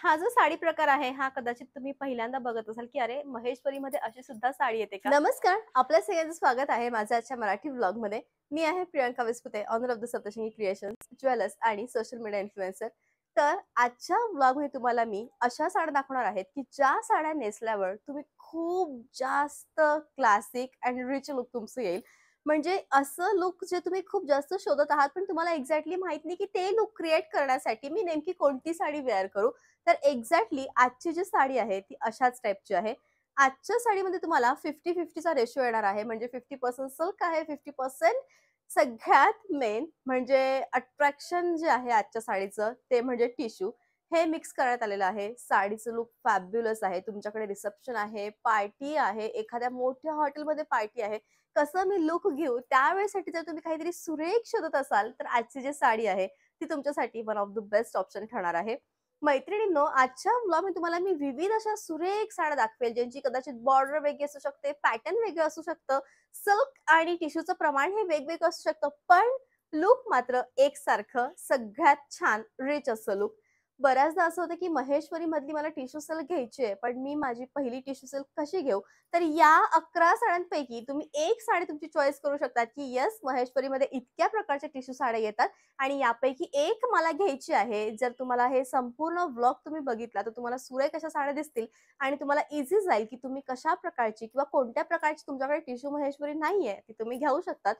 हा जो साडी प्रकार आहे हा कदाचित तुम्ही पहिल्यांदा बघत असाल की अरे महेश्वरीमध्ये अशी सुद्धा साडी येते का? नमस्कार आपल्या सगळ्यांचं स्वागत आहे माझ्या आजच्या मराठी व्लॉगमध्ये मी आहे Priyanka Vispute owner of the Saptashrungi creation jewellers आणि सोशल मीडिया इन्फ्लुएन्सर तर आजच्या व्लॉगमध्ये तुम्हाला मी अशा साड्या दाखवणार आहेत की ज्या साड्या नेसल्यावर तुम्ही खूप जास्त क्लासिक अँड रिच लुक तुमचं येईल. म्हणजे असं लुक जे तुम्ही खूप जास्त शोधत आहात पण तुम्हाला एक्झॅक्टली माहीत नाही की ते लुक क्रिएट करण्यासाठी मी नेमकी कोणती साडी वेअर करू. तर एक्झॅक्टली आजची जी साडी आहे ती अशाच टाईपची आहे. आजच्या साडीमध्ये तुम्हाला फिफ्टी फिफ्टीचा रेशो येणार आहे. म्हणजे फिफ्टी पर्सेंट सिल्क आहे फिफ्टी पर्सेंट सगळ्यात मेन म्हणजे अट्रॅक्शन जे आहे आजच्या साडीचं ते म्हणजे टिश्यू. हे मिक्स करण्यात आलेलं आहे. साडीचं लुक फॅब्युलस आहे. तुमच्याकडे रिसेप्शन आहे पार्टी आहे एखाद्या मोठ्या हॉटेलमध्ये पार्टी आहे. कसं मी लुक घेऊ त्यावेळेसाठी जर तुम्ही काहीतरी सुरेख शोधत असाल तर आजची जी साडी आहे ती तुमच्यासाठी one of the best option ठरणार आहे. मैत्रिणींनो आजच्या मध्ये तुम्हाला मी विविध अशा सुरेख साड्या दाखवेल ज्यांची कदाचित बॉर्डर वेगळी असू शकते पॅटर्न वेगळं असू शकतं सिल्क आणि टिश्यूचं प्रमाण हे वेगवेगळं असू शकतं पण लुक मात्र एकसारखं सगळ्यात छान रिच असं लुक बऱ्याचदा असं होतं की महेश्वरी मधली मला टिश्यू सिल्क घ्यायची आहे पण मी माझी पहिली टिश्यू सिल्क कशी घेऊ? तर या अकरा साड्यांपैकी तुम्ही एक साडी तुमची चॉईस करू शकतात की यस महेश्वरीमध्ये इतक्या प्रकारच्या टिश्यू साड्या येतात आणि यापैकी एक मला घ्यायची आहे. जर तुम्हाला हे संपूर्ण व्लॉग तुम्ही बघितला तर तुम्हाला सुरेख कशा साड्या दिसतील आणि तुम्हाला इझी जाईल की तुम्ही कशा प्रकारची किंवा कोणत्या प्रकारची तुमच्याकडे टिश्यू महेश्वरी नाहीये ती तुम्ही घेऊ शकतात.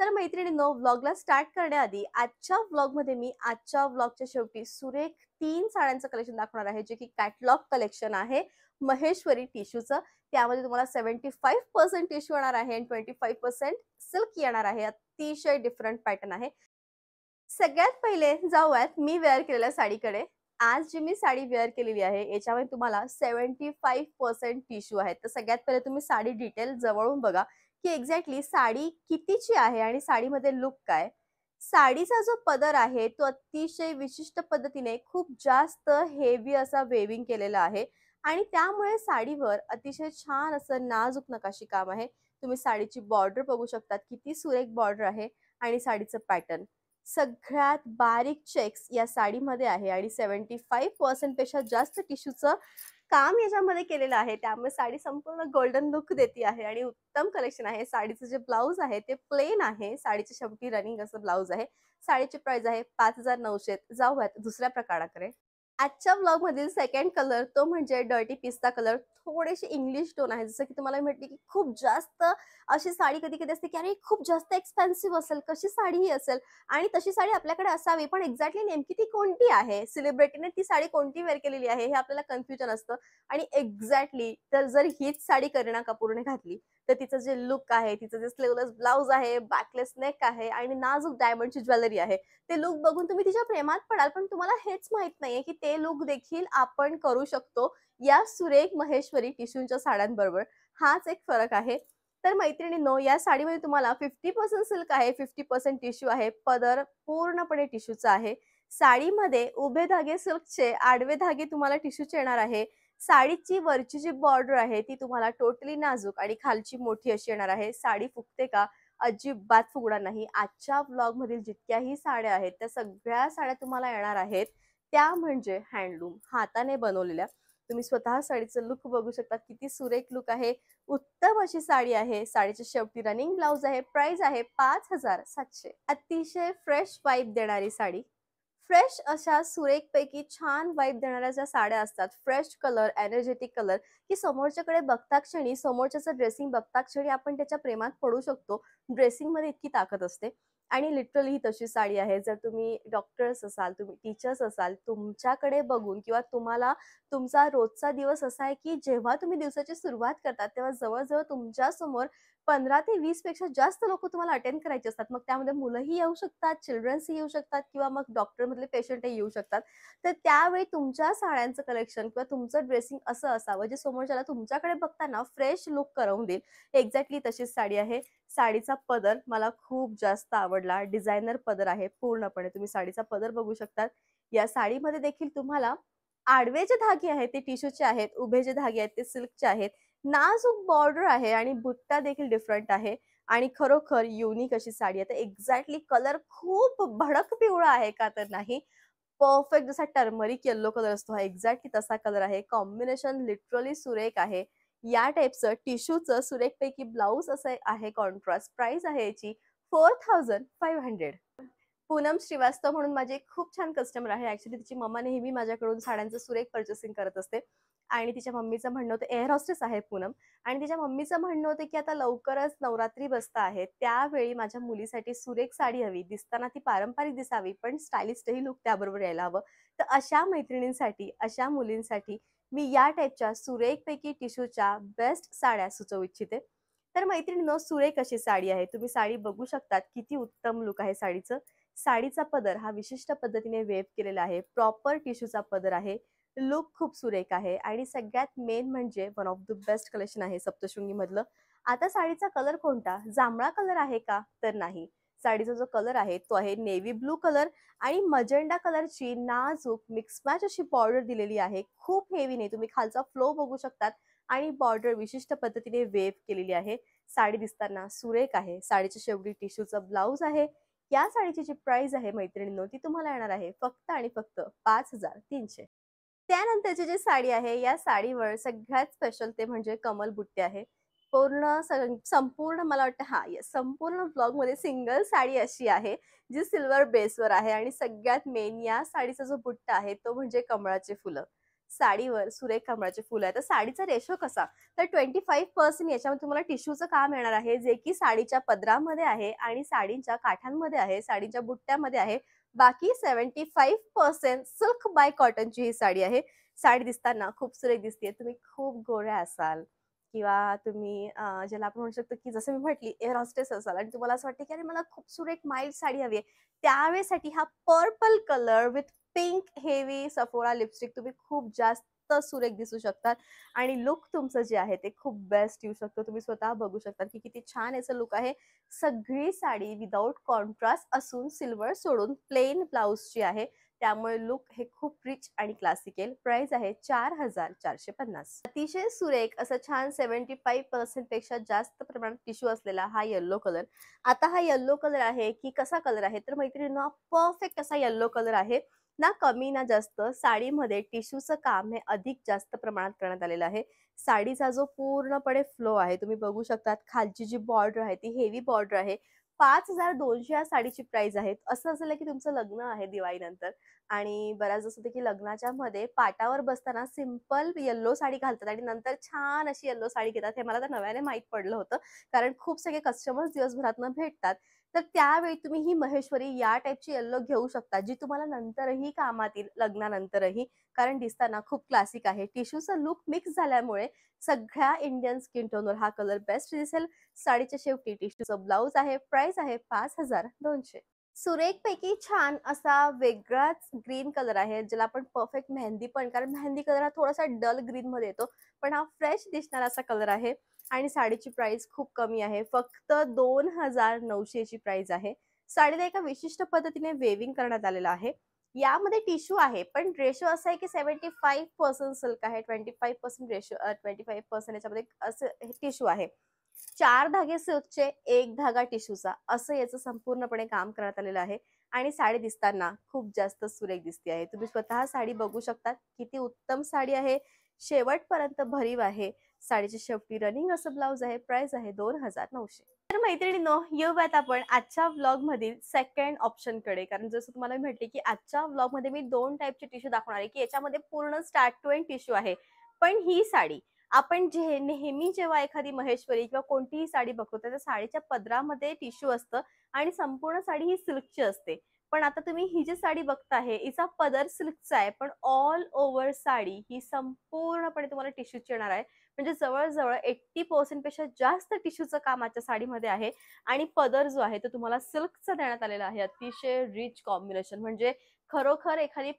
तर मैत्रिणींनो व्लॉगला स्टार्ट करण्याआधी आजच्या व्लॉगमध्ये मी आजच्या व्लॉगच्या शेवटी सुरेख तीन साड्यांचं कलेक्शन दाखवणार आहे जे की कॅटलॉग कलेक्शन आहे. महेश्वरी टिश्यूचं त्यामध्ये तुम्हाला सेव्हन्टी फाईव्ह पर्सेंट टिश्यू येणार आहे आणि ट्वेंटी फाईव्ह पर्सेंट सिल्क येणार आहे. अतिशय डिफरंट पॅटर्न आहे. सगळ्यात पहिले जाऊयात मी वेअर केलेल्या साडीकडे. आज जी मी साडी वेअर केलेली आहे याच्यामध्ये तुम्हाला सेव्हन्टी फाईव्ह पर्सेंट टिश्यू आहे तर सगळ्यात पहिले तुम्ही साडी डिटेल जवळून बघा की एक्झॅक्टली साडी कितीची आहे आणि साडीमध्ये लुक काय? साडीचा जो पदर आहे तो अतिशय विशिष्ट पद्धतीने खूप जास्त हेवी असा वेविंग केलेला आहे. आणि त्यामुळे साडीवर अतिशय छान असं नाजूक नकाशी काम आहे. तुम्ही साडीची बॉर्डर बघू शकतात किती सुरेख बॉर्डर आहे आणि साडीचं पॅटर्न सगळ्यात बारीक चेक्स या साडीमध्ये आहे आणि सेव्हन्टी फाईव्ह पर्सेंटपेक्षा जास्त टिश्यूचं काम याच्यामध्ये केलेलं आहे. त्यामुळे साडी संपूर्ण गोल्डन लुक देते आहे आणि उत्तम कलेक्शन आहे. साडीचं जे ब्लाऊज आहे ते प्लेन आहे. साडीच्या शेवटी रनिंग असं ब्लाऊज आहे. साडीची प्राइस आहे पाच हजार नऊशे. जाऊयात दुसऱ्या प्रकाराकडे. आजच्या ब्लॉग मधील सेकंड कलर तो म्हणजे डर्टी पिस्ता कलर थोडेसे इंग्लिश टोन आहे. जसं की तुम्हाला म्हटली की खूप जास्त अशी साडी कधी कधी असते की अरे खूप जास्त एक्सपेन्सिव्ह असेल कशी साडी ही असेल? आणि तशी साडी आपल्याकडे असावी पण एक्झॅक्टली नेमकी ती कोणती आहे? सेलिब्रिटीने ती साडी कोणती वेअर केलेली आहे हे आपल्याला कन्फ्युजन असतं. आणि एक्झॅक्टली तर जर हीच साडी करीना कपूरने घातली तर तिचं जे लुक आहे तिचं जे स्लीवलेस ब्लाऊज आहे बॅकलेस नेक आहे आणि नाजूक डायमंडची ज्वेलरी आहे ते लुक बघून तुम्ही तिच्या प्रेमात पडाल पण तुम्हाला हेच माहीत नाहीये की ते लुक देखील आपण करू शकतो या सुरेख महेश्वरी टिश्यूच्या साड्यांबरोबर. हाच एक फरक आहे. तर मैत्रिणींनो या साडीमध्ये तुम्हाला फिफ्टी पर्सेंट सिल्क आहे फिफ्टी पर्सेंट टिश्यू आहे पदर पूर्णपणे टिश्यूचा आहे. साडीमध्ये उभे धागे सिल्कचे आडवे धागे तुम्हाला टिश्यूचे येणार आहे. साडीची वरची जी बॉर्डर आहे ती तुम्हाला टोटली नाजूक आणि खालची मोठी अशी येणार आहे. साडी फुगते का? अजिबात फुगणार नाही. आजच्या ब्लॉग मधील जितक्याही साड्या आहेत त्या सगळ्या साड्या तुम्हाला येणार आहेत. त्या म्हणजे हँडलूम हाताने बनवलेल्या. तुम्ही स्वतः साडीचं लुक बघू शकता. किती सुरेख लुक आहे. उत्तम अशी साडी आहे. साडीच्या शेवटी रनिंग ब्लाऊज आहे. प्राइस आहे पाच हजार सातशे. अतिशय फ्रेश वाईब देणारी साडी. फ्रेश अशा सुरेख पैकी छान वाईब देणाऱ्या ज्या साड्या असतात फ्रेश कलर एनर्जेटिक कलर की समोरच्याकडे बघता क्षणी समोरच्याचं ड्रेसिंग बघता क्षणी आपण त्याच्या प्रेमात पडू शकतो. ड्रेसिंगमध्ये इतकी ताकद असते. आणि लिटरली ही तशी साडी आहे. जर तुम्ही डॉक्टर्स असाल तुम्ही टीचर्स असाल तुमच्याकडे बघून किंवा तुम्हाला तुमचा रोजचा दिवस असा आहे की जेव्हा तुम्ही दिवसाची सुरुवात करतात तेव्हा जवळजवळ तुमच्यासमोर पंधरा ते वीसपेक्षा जास्त लोक तुम्हाला अटेंड करायचे असतात. मग त्यामध्ये मुलंही येऊ शकतात चिल्ड्रन्सही येऊ शकतात किंवा मग डॉक्टर मधले पेशंटही येऊ शकतात. तर त्यावेळी तुमच्या साड्यांचं कलेक्शन किंवा तुमचं ड्रेसिंग असं असावं जे समोरच्याला तुमच्याकडे बघताना फ्रेश लुक करवून देईल. एक्झॅक्टली तशीच साडी आहे. साडीचा पदर मला खूप जास्त आवडला. डिझायनर पदर आहे पूर्णपणे. तुम्ही साडीचा पदर बघू शकतात. या साडीमध्ये देखील तुम्हाला आडवे जे धागे आहेत ते टिश्यूचे आहेत उभे जे धागे आहेत ते सिल्कचे आहेत. नाजूक बॉर्डर आहे आणि बुट्टा देखील डिफरंट आहे. आणि खरोखर युनिक अशी साडी आहे. तर एक्झॅक्टली कलर खूप भडक पिवळा आहे का तर नाही. परफेक्ट जसा टर्मरिक येल्लो कलर असतो हा एक्झॅक्टली तसा कलर आहे. कॉम्बिनेशन लिटरली सुरेख आहे. या टाईपचं टिश्यूचं सुरेखपैकी ब्लाऊज असं आहे कॉन्ट्रास्ट प्राइस आहे याची four thousand five hundred Poonam Srivastava म्हणून माझी खूप छान कस्टमर आहे. ऍक्च्युली तिची मम्मा नेहमी माझ्याकडून साड्यांचं सुरेख पर्चेसिंग करत असते. आणि तिच्या मम्मीचं म्हणणं होतं एअर हॉस्टेस आहे पूनम. आणि तिच्या मम्मीचं म्हणणं होतं की आता लवकरच नवरात्री बसता आहे. त्यावेळी माझ्या मुलीसाठी सुरेख साडी हवी. दिसताना ती पारंपरिक दिसावी पण स्टायलिस्टही लुक त्याबरोबर यायला हवं. तर अशा मैत्रिणींसाठी अशा मुलींसाठी मी या टाईपच्या सुरेखपैकी टिश्यूच्या बेस्ट साड्या सुचवू इच्छिते. तर मैत्रिणीनं सुरेख अशी साडी आहे. तुम्ही साडी बघू शकतात. किती उत्तम लुक आहे साडीचं. साडीचा पदर हा विशिष्ट पद्धतीने वेव केलेला आहे. प्रॉपर टिश्यूचा पदर आहे. लुक खूप सुरेख आहे. आणि सगळ्यात मेन म्हणजे one of the best collection आहे सप्तशृंगी मधलं. आता साडीचा कलर कोणता? जांभळा कलर आहे का? तर नाही. साडीचा जो कलर आहे तो आहे नेव्ही ब्लू कलर आणि मजेंडा कलरची नाजूक मिक्स मॅच अशी बॉर्डर दिलेली आहे. खूप हेवी नाही तुम्ही खालचा फ्लो बघू शकतात आणि बॉर्डर विशिष्ट पद्धतीने वेव केलेली आहे. साडी दिसताना सुरेख आहे. साडीच्या शेवटी टिश्यूचा ब्लाऊज आहे. या साडीची जी प्राइस आहे मैत्रिणींनो ती तुम्हाला येणार आहे फक्त आणि फक्त पाच हजार तीनशे. त्यानंतरची जी साडी आहे या साडीवर सगळ्यात स्पेशल ते म्हणजे कमल बुट्टे आहे. पूर्ण संपूर्ण मला वाटतं हा येस संपूर्ण ब्लॉगमध्ये सिंगल साडी अशी आहे जी सिल्वर बेसवर आहे आणि सगळ्यात मेन या साडीचा जो बुट्टा आहे तो म्हणजे कमळाचे फुलं. साडीवर सुरेख कमळाचे फुलं आहे तर साडीचा रेशो कसा? तर ट्वेंटी फाईव्ह पर्सेंट याच्यामध्ये तुम्हाला टिश्यूचं काम येणार आहे जे की साडीच्या पदरामध्ये आहे आणि साडीच्या काठांमध्ये आहे साडीच्या बुट्ट्यामध्ये आहे. बाकी seventy five percent silk by कॉटनची ही साडी आहे. साडी दिसताना खूप सुरेख दिसते तुम्ही खूप गोऱ्या असाल. किंवा तुम्ही ज्याला आपण म्हणू शकतो की जसं मी म्हटली एअर हॉस्टेस असाल आणि तुम्हाला असं वाटतं की अरे मला खूप सुरेख माइल्ड साडी हवी आहे. त्यावेळेसाठी हा purple colour with pink heavy Sephora lipstick तुम्ही खूप जास्त सुरेख दिसू शकतात. आणि लुक तुमचं जे आहे ते खूप बेस्ट येऊ शकतो. तुम्ही स्वतः बघू शकता की किती छान याचं लुक आहे. सगळी साडी विदाऊट कॉन्ट्रास्ट असून सिल्वर सोडून प्लेन ब्लाउजची आहे त्यामुळे लुक हे खूप रिच आणि क्लासिकल प्राइस आहे चार हजार चारशे पन्नास. अतिशय सुरेख असं छान सेव्हन्टी फाईव्ह पर्सेंटपेक्षा जास्त प्रमाणात टिश्यू असलेला हा येल्लो कलर आता हा येल्लो कलर आहे की कसा कलर आहे? तर मैत्रिणींना परफेक्ट असा येल्लो कलर आहे. ना कमी ना जास्त. साडीमध्ये टिश्यूचं काम हे अधिक जास्त प्रमाणात करण्यात आलेलं आहे. साडीचा जो पूर्णपणे फ्लो आहे तुम्ही बघू शकतात. खालची जी बॉर्डर आहे ती हेवी बॉर्डर आहे. पाच हजार दोनशे या साडीची प्राइस आहेत. असं असेल की तुमचं लग्न आहे दिवाळीनंतर आणि बऱ्याच असं की लग्नाच्या मध्ये पाटावर बसताना सिंपल येल्लो साडी घालतात आणि नंतर छान अशी येल्लो साडी घेतात. हे मला तर नव्याने माहीत पडलं होतं. कारण खूप सगळे कस्टमर्स दिवसभरातनं भेटतात. तर त्यावेळी तुम्ही ही महेश्वरी या टाईपची येल्लो घेऊ शकता जी तुम्हाला नंतरही कामात येईल लग्नानंतरही. कारण दिसताना खूप क्लासिक आहे. टिश्यूचा लुक मिक्स झाल्यामुळे सगळ्या इंडियन स्किन टोनवर हा कलर बेस्ट दिसेल. साडीच्या शेवटी टिश्यूचा ब्लाऊज आहे प्राइस आहे पाच हजार दोनशे. सुरेख पैकी छान असा वेगळाच ग्रीन कलर आहे ज्याला आपण परफेक्ट मेहंदी पण कारण मेहंदी कलर हा थोडासा डल ग्रीन मध्ये येतो पण हा फ्रेश दिसणारा असा कलर आहे आणि साडीची प्राइस खूप कमी आहे. फक्त दोन हजार नऊशेची प्राइस आहे. साडीला एका विशिष्ट पद्धतीने वेविंग करण्यात आलेला आहे. यामध्ये टिश्यू आहे पण रेशो असा आहे की सेव्हन्टी फाईव्ह पर्सेंट सिल्क आहे twenty five percent ratio twenty five percent याच्यामध्ये असं टिश्यू आहे. चार धागे सिल्कचे एक धागा टिश्यूचा असं याचं संपूर्णपणे काम करण्यात आलेलं आहे. आणि साडी दिसताना खूप जास्त सुरेख दिसते आहे. तुम्ही स्वतः साडी बघू शकता किती उत्तम साडी आहे. शेवटपर्यंत भरीव आहे. साडीची शेवटी रनिंग असं ब्लाऊज आहे. प्राइस आहे दोन हजार नऊशे. तर मैत्रिणीनो येऊयात आपण आजच्या व्लॉग मधील सेकंड ऑप्शनकडे. कारण जसं तुम्हाला म्हटले की आजच्या व्लॉगमध्ये मी दोन टाईपचे टिश्यू दाखवणार आहे की याच्यामध्ये पूर्ण स्टार्ट टू एंड टिश्यू आहे. पण ही साडी आपण जे नेहमी जेव्हा एखादी महेश्वरी किंवा कोणतीही साडी बघतो त्या साडीच्या पदरामध्ये टिश्यू असतं आणि संपूर्ण साडी ही सिल्कची असते. पण आता तुम्ही ही जी साडी बघताय हिचा पदर सिल्कचा आहे पण ऑल ओव्हर साडी ही संपूर्णपणे तुम्हाला टिश्यूची येणार आहे. म्हणजे जवळजवळ एट्टी पर्सेंटपेक्षा जास्त टिश्यूचं काम आजच्या साडीमध्ये आहे. आणि पदर जो आहे तो तुम्हाला सिल्कचा देण्यात आलेला आहे. अतिशय रिच कॉम्बिनेशन म्हणजे खरोखर एखादी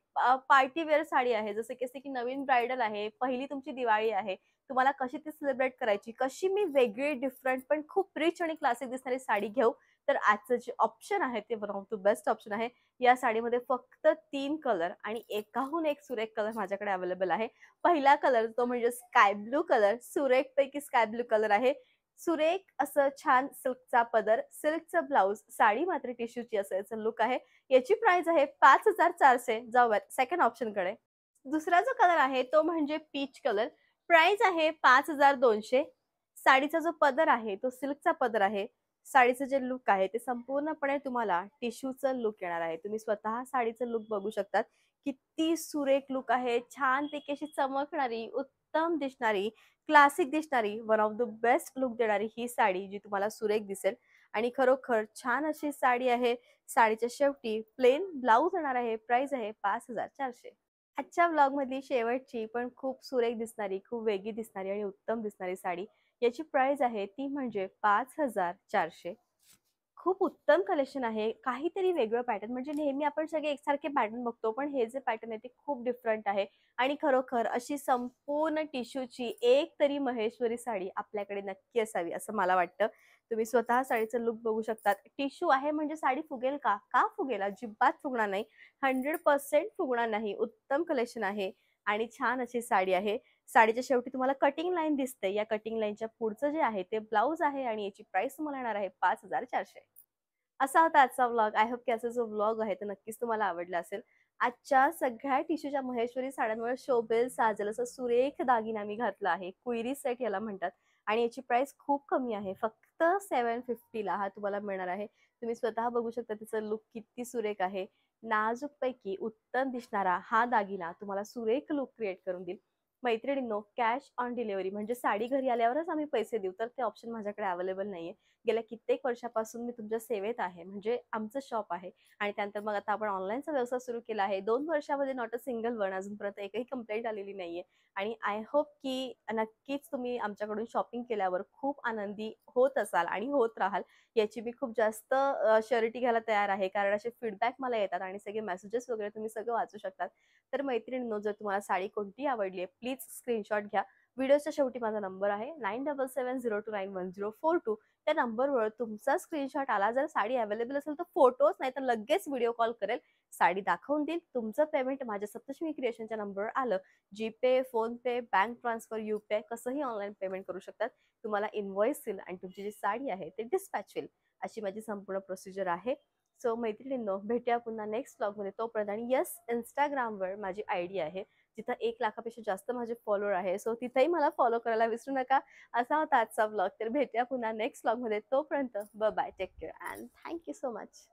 पार्टी वेअर साडी आहे जसं की की नवीन ब्रायडल आहे पहिली तुमची दिवाळी आहे तुम्हाला कशी ती सेलिब्रेट करायची? कशी मी वेगळी डिफरंट पण खूप रिच आणि क्लासिक दिसणारी साडी घेऊ? तर आजचं जे ऑप्शन आहे ते one of the best option आहे. या साडीमध्ये फक्त तीन कलर आणि एकाहून एक सुरेख कलर माझ्याकडे अवेलेबल आहे. पहिला कलर तो म्हणजे स्काय ब्लू कलर सुरेख पैकी स्काय ब्लू कलर आहे. सुरेख असं छान सिल्कचा पदर सिल्कचं ब्लाऊज साडी मात्र टिश्यूची असं लुक आहे. याची प्राइस आहे पाच हजार चारशे. जाऊयात सेकंड ऑप्शनकडे. दुसरा जो कलर आहे तो म्हणजे पीच कलर प्राइस आहे पाच हजार दोनशे. साडीचा जो पदर आहे तो सिल्कचा पदर आहे. साडीचं जे लुक आहे ते संपूर्णपणे तुम्हाला टिश्यूचं लुक येणार आहे. तुम्ही स्वतः साडीचं लुक बघू शकतात. किती सुरेख लुक आहे. छान ते अशी चमकणारी उत्तम दिसणारी क्लासिक दिसणारी one of the best look देणारी ही साडी जी तुम्हाला सुरेख दिसेल. आणि खरोखर छान अशी साडी आहे. साडीच्या शेवटी प्लेन ब्लाऊज येणार आहे. प्राइस आहे पाच हजार चारशे. आजच्या ब्लॉग मधली शेवटची पण खूप सुरेख दिसणारी खूप वेगळी दिसणारी आणि उत्तम दिसणारी साडी याची प्राइस आहे ती म्हणजे पाच हजार चारशे. खूप उत्तम कलेक्शन आहे. काहीतरी वेगळं पॅटर्न म्हणजे नेहमी आपण सगळे एकसारखे पॅटर्न बघतो पण हे जे पॅटर्न आहे ते खूप डिफरंट आहे. आणि खरोखर अशी संपूर्ण टिश्यूची एक तरी महेश्वरी साडी आपल्याकडे नक्की असावी असं मला वाटतं. तुम्ही स्वतः साडीचं लुक बघू शकतात. टिश्यू आहे म्हणजे साडी फुगेल का? का फुगेल? अजिबात फुगणार नाही. हंड्रेड पर्सेंट फुगणार नाही. उत्तम कलेक्शन आहे आणि छान अशी साडी आहे. साडीच्या शेवटी तुम्हाला कटिंग लाईन दिसते या कटिंग लाईनच्या पुढचं जे आहे ते ब्लाऊज आहे आणि याची प्राइस तुम्हाला येणार आहे पाच हजार चारशे. असा होता आजचा व्लॉग आय होप की असा जो व्लॉग आहे तो नक्कीच तुम्हाला आवडला असेल. आजच्या सगळ्या टिश्यूच्या महेश्वरी साड्यांवर शोभेल साजेल असं सुरेख दागिना मी घातला आहे. कुईरी सेट याला म्हणतात. आणि याची प्राइस खूप कमी आहे. फक्त सेवन फिफ्टीला हा तुम्हाला मिळणार आहे. तुम्ही स्वतः बघू शकता त्याचं लुक किती सुरेख आहे. नाजूक पैकी उत्तम दिसणारा हा दागिना तुम्हाला सुरेख लुक क्रिएट करून देईल. मैत्रिणींनो कॅश ऑन डिलिव्हरी म्हणजे साडी घरी आल्यावरच आम्ही पैसे देऊ तर ते ऑप्शन माझ्याकडे अवेलेबल नाहीये. गेल्या कित्येक वर्षापासून मी तुमच्या सेवेत आहे म्हणजे आमचं शॉप आहे. आणि त्यानंतर मग आता आपण ऑनलाईनचा व्यवसाय सुरू केला आहे. दोन वर्षामध्ये नॉट अ सिंगल वन अजूनपर्यंत एकही कंप्लेंट आलेली नाहीये. आणि आय होप की नक्कीच तुम्ही आमच्याकडून शॉपिंग केल्यावर खूप आनंदी होत असाल आणि होत राहाल. याची मी खूप जास्त श्युरिटी घ्यायला तयार आहे. कारण असे फीडबॅक मला येतात आणि सगळे मेसेजेस वगैरे तुम्ही सगळं वाचू शकतात. तर मैत्रिणींनो जर तुम्हाला साडी कोणती आवडली आहे प्लीज स्क्रीनशॉट घ्या. व्हिडिओच्या शेवटी माझा नंबर आहे nine double seven zero two nine one zero four two त्या नंबरवर तुमचा स्क्रीनशॉट आला. जर साडी अवेलेबल असेल तर फोटोज नाही तर लगेच व्हिडिओ कॉल करेल. साडी दाखवून देईल. तुमचं पेमेंट माझ्या सप्तशमी क्रिएशनच्या नंबरवर आलं. GPay PhonePe bank transfer UPI कसंही ऑनलाईन पेमेंट करू शकतात. तुम्हाला इन्व्हॉइस येईल आणि तुमची जी साडी आहे ते डिस्पॅच होईल. अशी माझी संपूर्ण प्रोसिजर आहे. सो मैत्रिणींनो भेटूया पुन्हा नेक्स्ट ब्लॉगमध्ये तोपर्यंत आणि यस इंस्टाग्रामवर माझी आय डी आहे. जिथं एक लाखापेक्षा जास्त माझे फॉलोअर आहे. सो तिथेही मला फॉलो करायला विसरू नका. असा होता आजचा ब्लॉग तर भेटूया पुन्हा नेक्स्ट ब्लॉगमध्ये तोपर्यंत ब bye take care and thank you so much